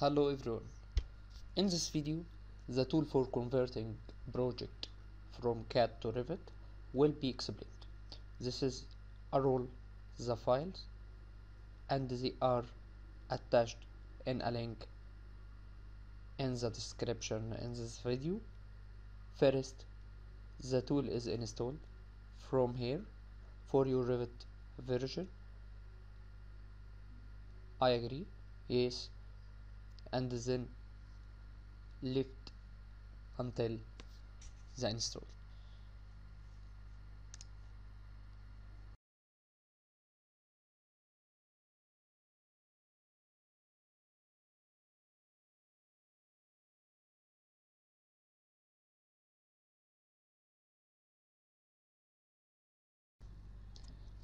Hello everyone. In this video, the tool for converting project from CAD to Revit will be explained. This is a roll the files and they are attached in a link in the description in this video. First, the tool is installed from here for your Revit version. I agree. Yes. And then left until the install.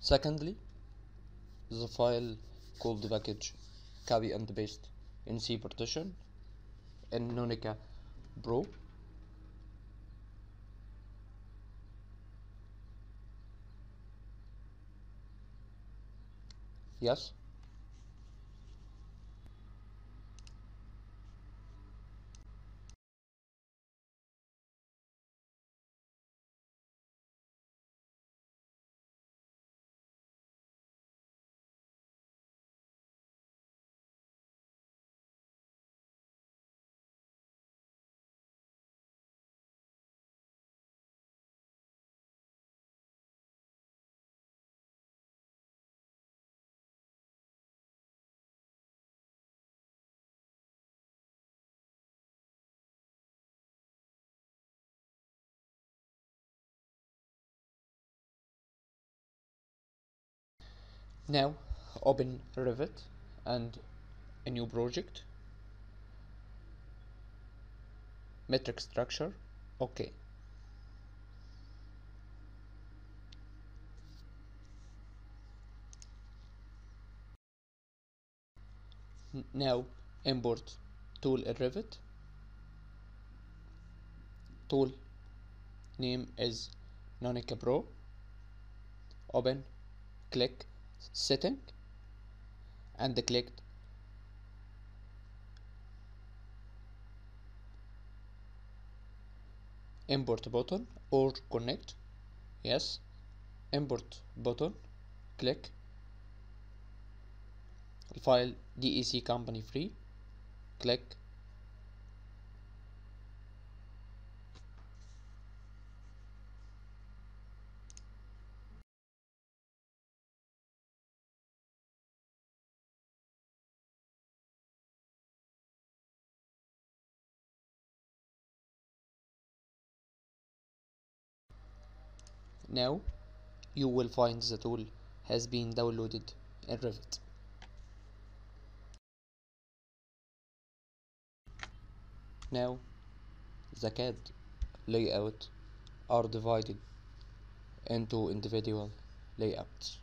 Secondly, the file called the package copy and paste in C partition in Nonica Pro. Yes. Now open Revit and a new project. Metric structure. Okay. Now import tool in Revit. Tool name is Nonica Pro. Open, click setting and the click import button or connect. Yes import button click. File DEC company free click now you will find the tool has been downloaded in Revit now the CAD layout are divided into individual layouts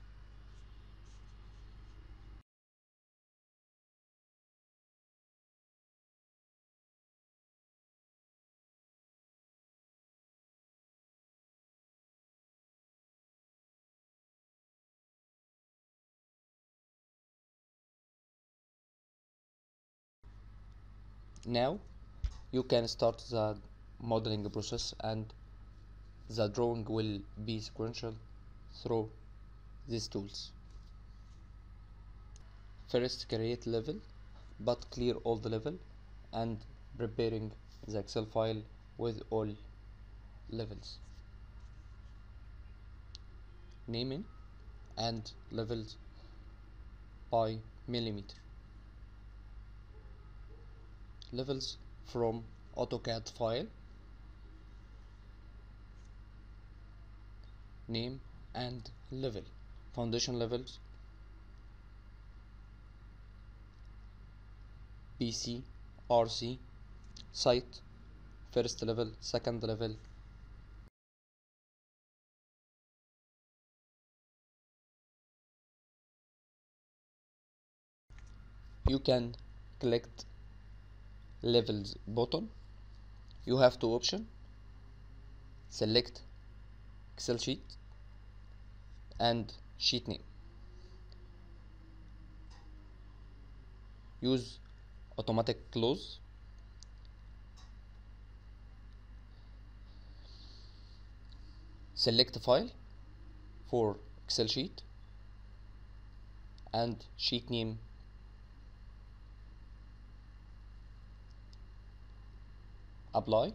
now you can start the modeling process and the drawing will be sequential through these tools. First create level but clear all the level and preparing the excel file with all levels. Naming and levels by millimeter levels from AutoCAD file. Name and level. Foundation levels. BC RC site. First level second level. You can click levels button you have two option. Select excel sheet and sheet name. Use automatic close. Select file for excel sheet and sheet name apply?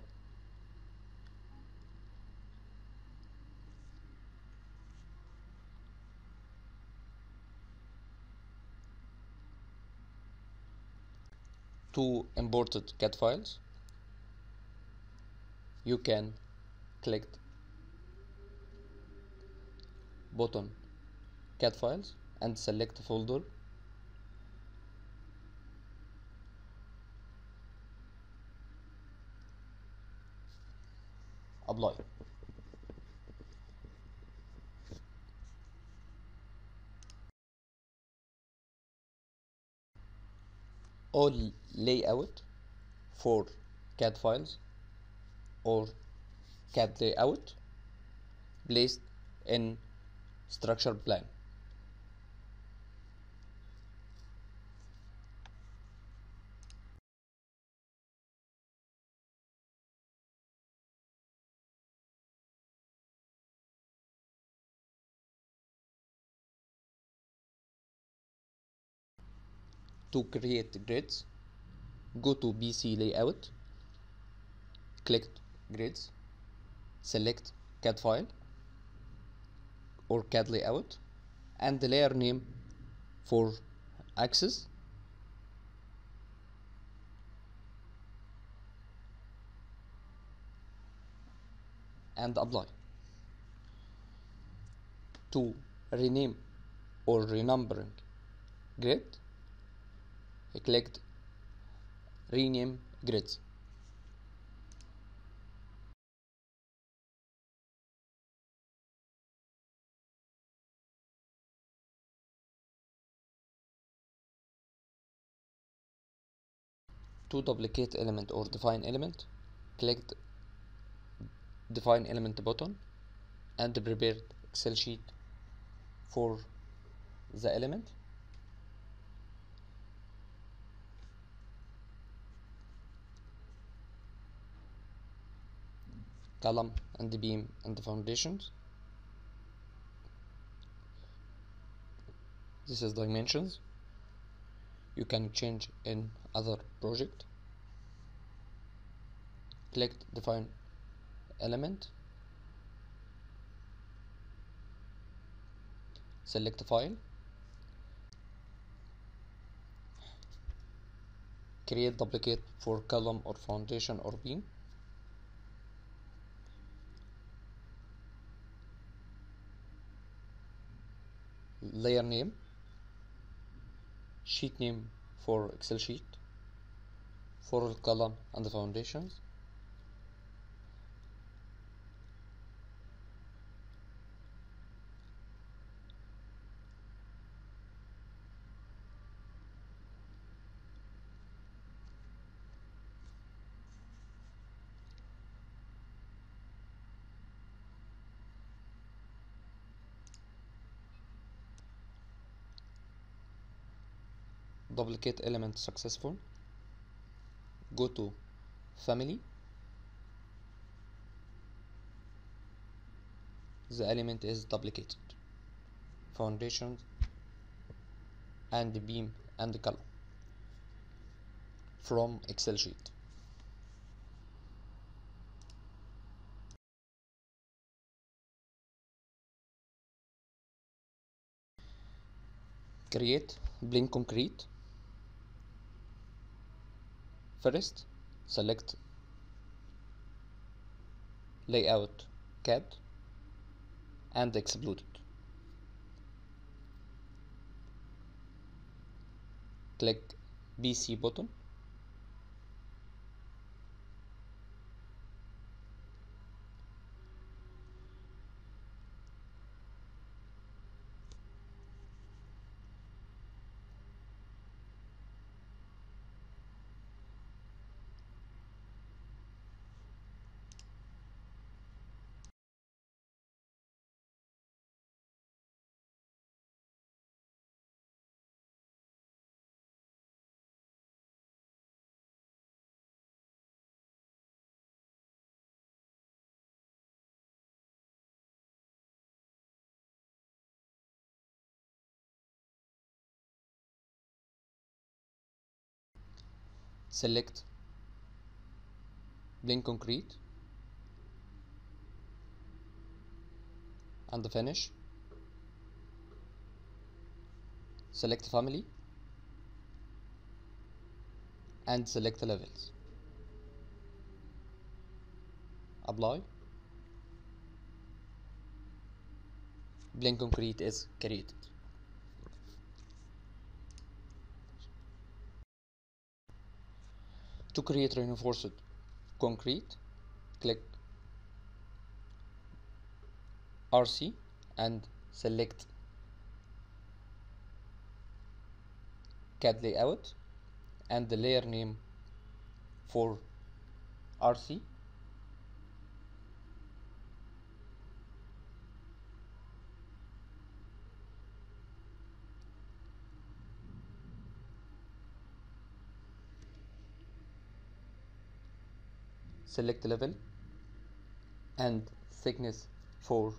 To imported CAD files. You can click button CAD files and select folder apply all layout for CAD files or CAD layout placed in structure plan to create grids go to BC layout click grids select CAD file or CAD layout and the layer name for axis. And apply. To rename or renumbering grid clicked rename grids to duplicate element or define element click define element button and prepare excel sheet for the element column and the beam and the foundations. This is dimensions. You can change in other project. Click define element. Select file. Create duplicate for column or foundation or beam layer name sheet name for excel sheet for column and the foundations duplicate element successful go to family the element is duplicated foundation and the beam and the column from excel sheet. Create plain concrete first select layout CAD and explode it. Click BC button select plain concrete and the finish. Select family and select the levels. Apply. Plain concrete is created to create reinforced concrete click RC and select CAD layout and the layer name for RC select level and thickness for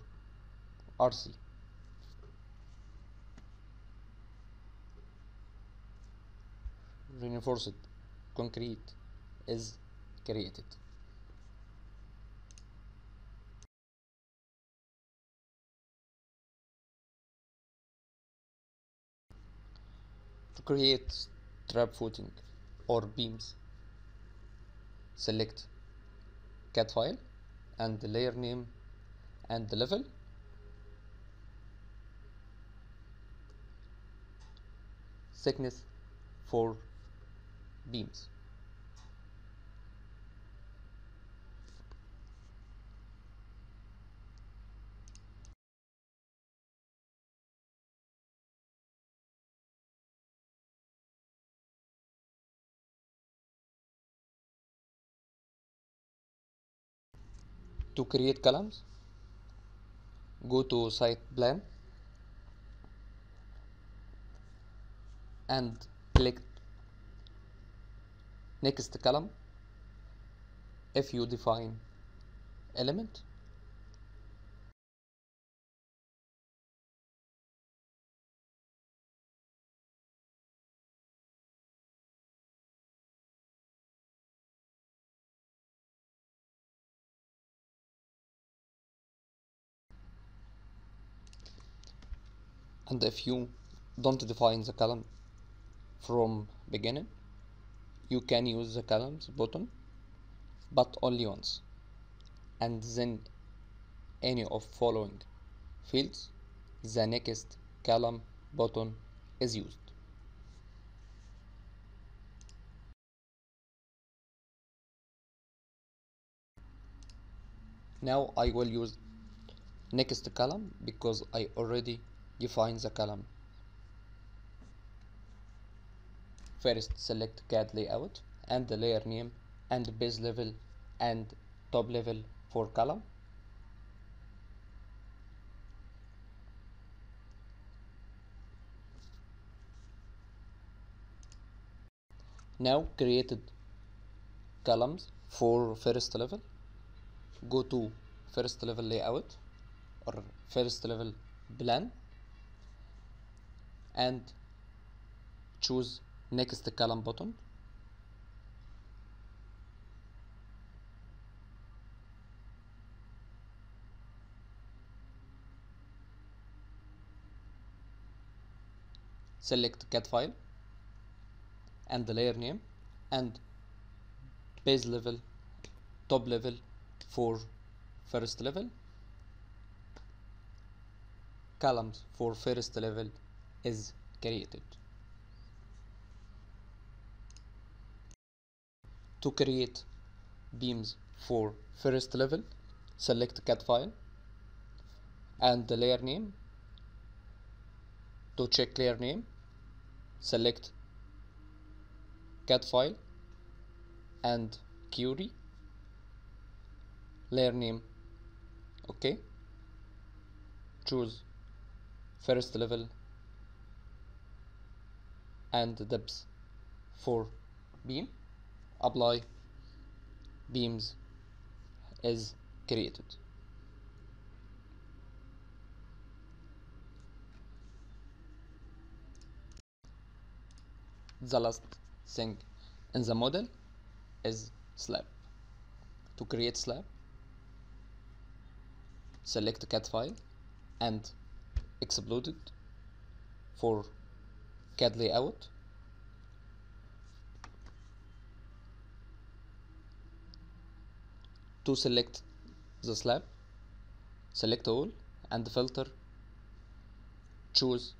RC reinforced concrete is created. To create strap footing or beams select CAD file and the layer name and the level. Thickness for beams to create columns. Go to site plan. And click next column. If you define element and if you don't define the column from beginning you can use the columns button but only once. And then any of following fields the next column button is used. Now I will use next column because I already defined the column. First select CAD layout and the layer name and base level and top level for column. Now created columns for first level. Go to first level layout or first level plan and choose next column button. Select CAD file and the layer name and base level top level for first level columns for first level is created. To create beams for first level select CAD file and the layer name. To check layer name select CAD file and query. Layer name okay. Choose first level and the depth for beam apply beams is created. The last thing in the model is slab. To create slab select CAD file and explode it for Layout. To select the slab select all and filter choose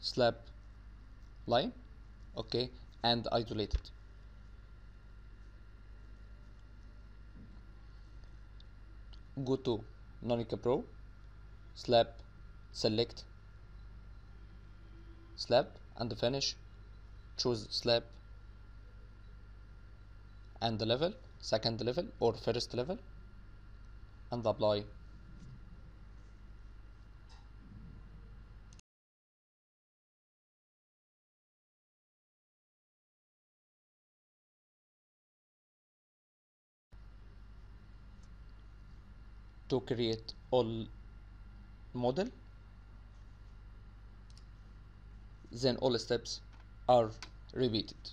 slab line okay and isolate it. Go to Nonica Pro slab select slab and the finish. Choose slab and the level second level or first level and apply. To create all model then all steps are repeated